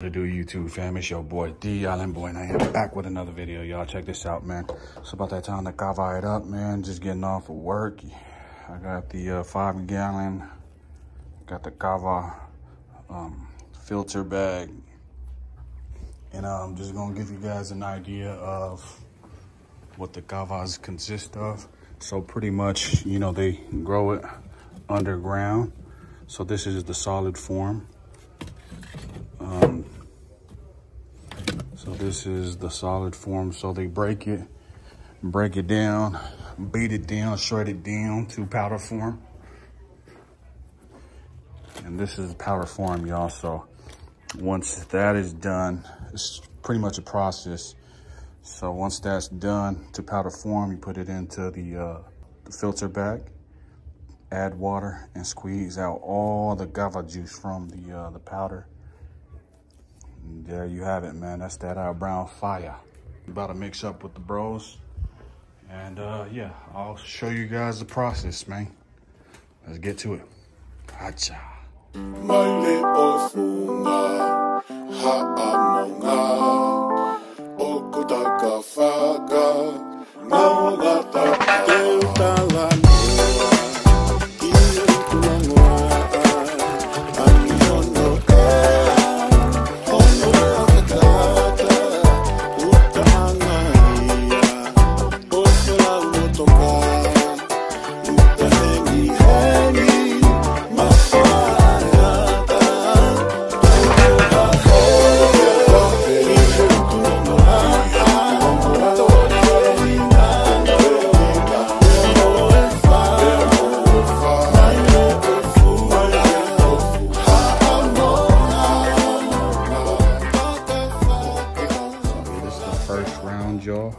to do YouTube fam? It's your boy T Island Boy and I am back with another video. Y'all check this out man. It's about that time to cover it up man. Just getting off of work. I got the uh, five gallon got the kava um, filter bag. And I'm just gonna give you guys an idea of what the kavas consist of. So pretty much you know they grow it underground. So this is the solid form this is the solid form. So they break it, break it down, beat it down, shred it down to powder form. And this is powder form, y'all. So once that is done, it's pretty much a process. So once that's done to powder form, you put it into the, uh, the filter bag, add water, and squeeze out all the kava juice from the, uh, the powder there you have it, man. That's that uh, brown fire. About to mix up with the bros. And uh, yeah, I'll show you guys the process, man. Let's get to it. Ofunga, haamonga, okutaka faga, y'all.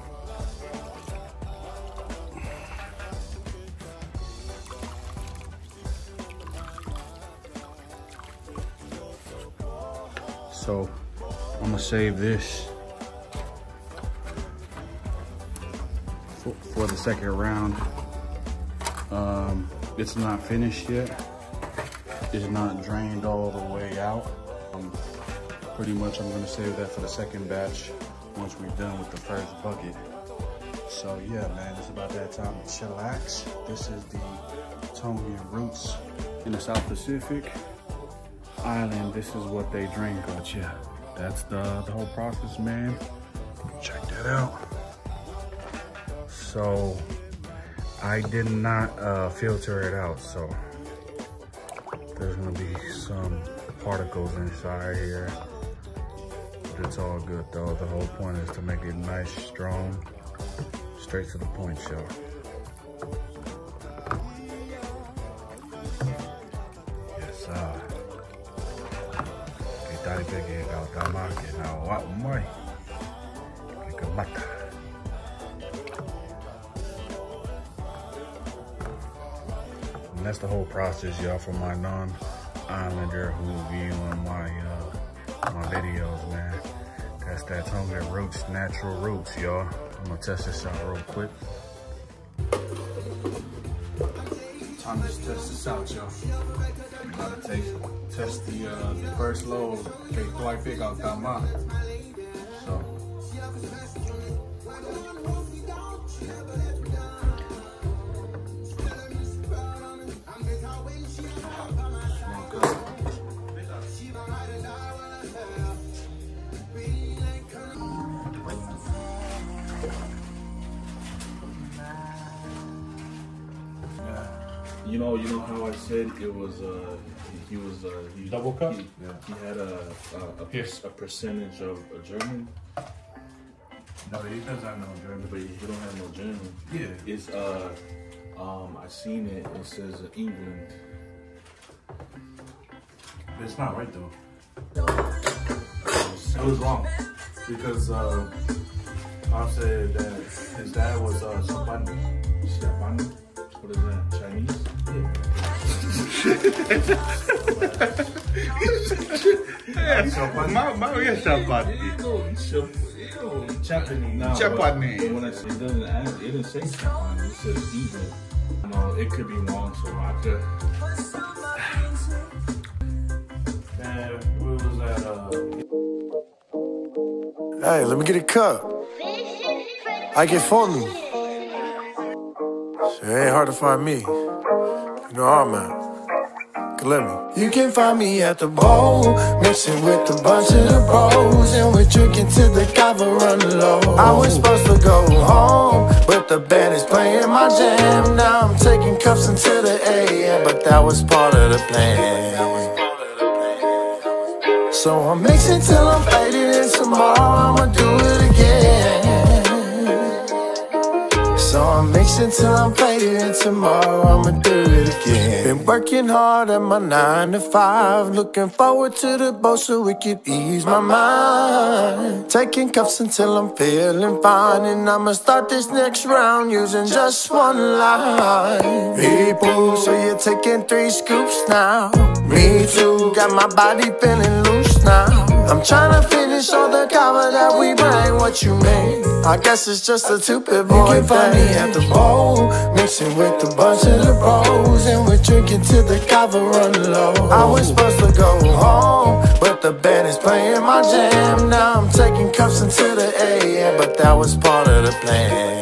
So I'm gonna save this for, for the second round. Um, it's not finished yet. It's not drained all the way out. Um, pretty much I'm gonna save that for the second batch once we're done with the first bucket. So yeah, man, it's about that time to chillax. This is the Tongan roots in the South Pacific island. This is what they drink, but yeah, that's the, the whole process, man. Check that out. So I did not uh, filter it out, so there's gonna be some particles inside here it's all good though. The whole point is to make it nice, strong, straight to the point, y'all. Yes, sir. Kikamata. And that's the whole process, y'all, for my non-islander who viewing my uh, my videos, man. That's that Tongan Roots, natural roots, y'all. I'm gonna test this out real quick. Time to test this out, y'all. To take, test the, uh, the first load. Okay, I pick out Tama. So. You know, you know how I said it was. Uh, he was. Uh, he, Double cup. He, yeah. he had a a, a, a percentage of a German. No, he doesn't have no German. But he don't have no German. Yeah. It's uh, um, I seen it. It says England. It's not right though. It was wrong because uh, I said that his dad was uh, Shaban. Shaban. What is that? It doesn't say. It says even. No, it could be wrong, so I could. Hey, let me get a cup. I get phone. It ain't hard to find me. You can find me at the bowl, mixing with a bunch of the bros, and we're drinking till the kava run low. I was supposed to go home, but the band is playing my jam. Now I'm taking cups until the AM, but that was part of the plan. So I'm mixing till I'm faded, and tomorrow I'ma do it again. So I'm mixing till I'm faded, and tomorrow I'ma do it again. Been working hard at my nine to five, looking forward to the boat so it could ease my mind. Taking cups until I'm feeling fine, and I'ma start this next round using just one line. People, so you're taking three scoops now. Me too, got my body feeling loose now. I'm trying to finish all the kava that we bring. What you mean? I guess it's just a two-bit boy You can find me at the bowl, mixing with a bunch of the bros, and we're drinking till the kava run low. I was supposed to go home, but the band is playing my jam. Now I'm taking cups until the AM, but that was part of the plan.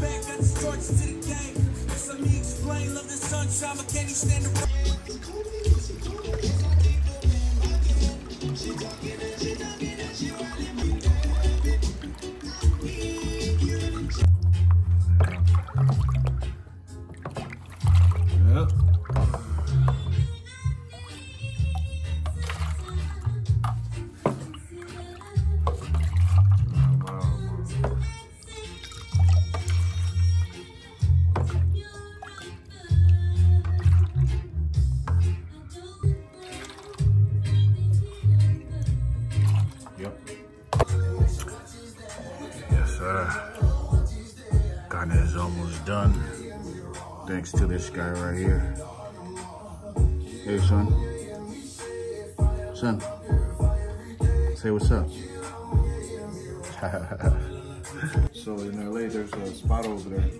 Back. Got the starts to the game. Yes, let me explain. Love the sunshine, but can't he stand the rain? Yep. Yes, sir. Ghana is almost done. Thanks to this guy right here. Hey, son. Son. Say what's up. So in LA, there's a spot over there.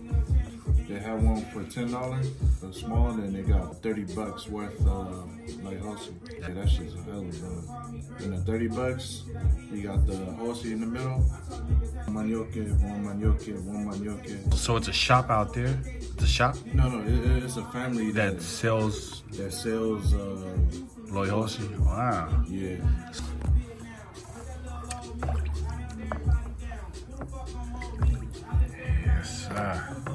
They have one for ten dollars, a small, and they got thirty bucks worth of like horsey. Yeah, that shit's a hell of a. And the thirty bucks, you got the horsey in the middle. Manioke, one manioke, one manioke. so it's a shop out there. It's a shop No, no, it, it's a family that that sells that sells. Uh, loyalty. Wow. yeah. Yes, sir.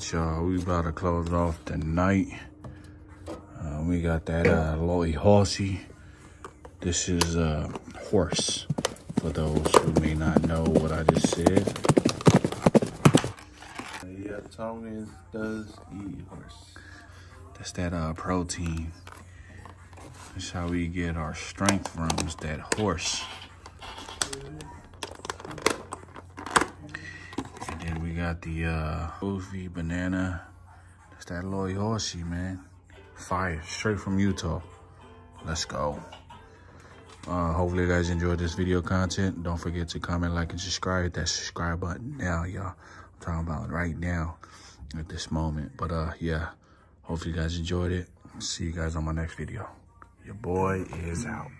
Out, y'all. We about to close off tonight. Uh, we got that uh, Loy Horsey This is a horse, for those who may not know what I just said. Yeah, Thomas does eat horse. That's that uh, protein. That's how we get our strength from, is that horse. And then we got the uh, Goofy banana. That's that Loy Horsey, man. Fire, straight from Utah. Let's go. Uh, hopefully you guys enjoyed this video content. Don't forget to comment, like, and subscribe. Hit that subscribe button now, y'all. I'm talking about right now at this moment. But uh, yeah, hopefully you guys enjoyed it. See you guys on my next video. Your boy is out.